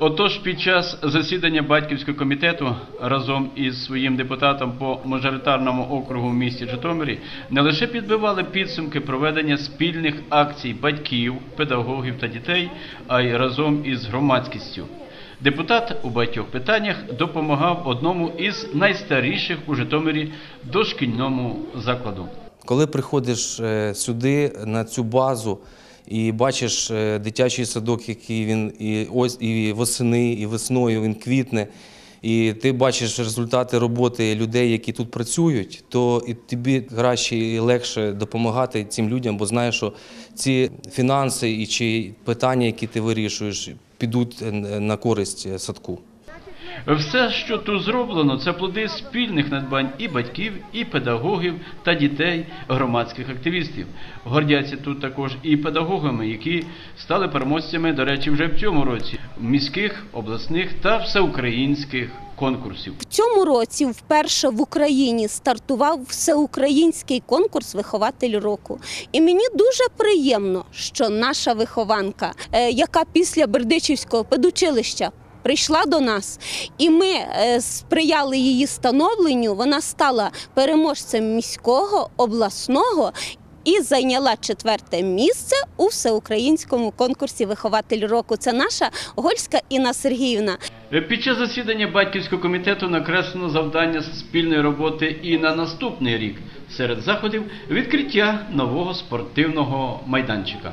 Отож, під час засідання батьківського комітету разом із своїм депутатом по мажоритарному округу в місті Житомирі не лише підбивали підсумки проведення спільних акцій батьків, педагогів та дітей, а й разом із громадськістю. Депутат у багатьох питаннях допомагав одному із найстаріших у Житомирі дошкільному закладу. Коли приходиш е, сюди на цю базу і бачиш е, дитячий садок, який він і ось і восени, і весною він квітне, і ти бачиш результати роботи людей, які тут працюють, то і тобі краще і легше допомагати цим людям, бо знаєш, що ці фінанси і чи питання, які ти вирішуєш, підуть е, на користь е, садку. Все, що тут зроблено, це плоди спільних надбань і батьків, і педагогів та дітей, громадських активістів. Гордяться тут також і педагогами, які стали переможцями, до речі, вже в цьому році міських, обласних та всеукраїнських конкурсів. В цьому році вперше в Україні стартував всеукраїнський конкурс Вихователь року. І мені дуже приємно, що наша вихованка, е, яка після Бердичівського педучилища прийшла до нас, і ми е, сприяли її становленню. Вона стала переможцем міського, обласного. І зайняла четверте місце у всеукраїнському конкурсі Вихователь року. Це наша Гольська Інна Сергіївна. Під час засідання батьківського комітету накреслено завдання спільної роботи і на наступний рік серед заходів відкриття нового спортивного майданчика.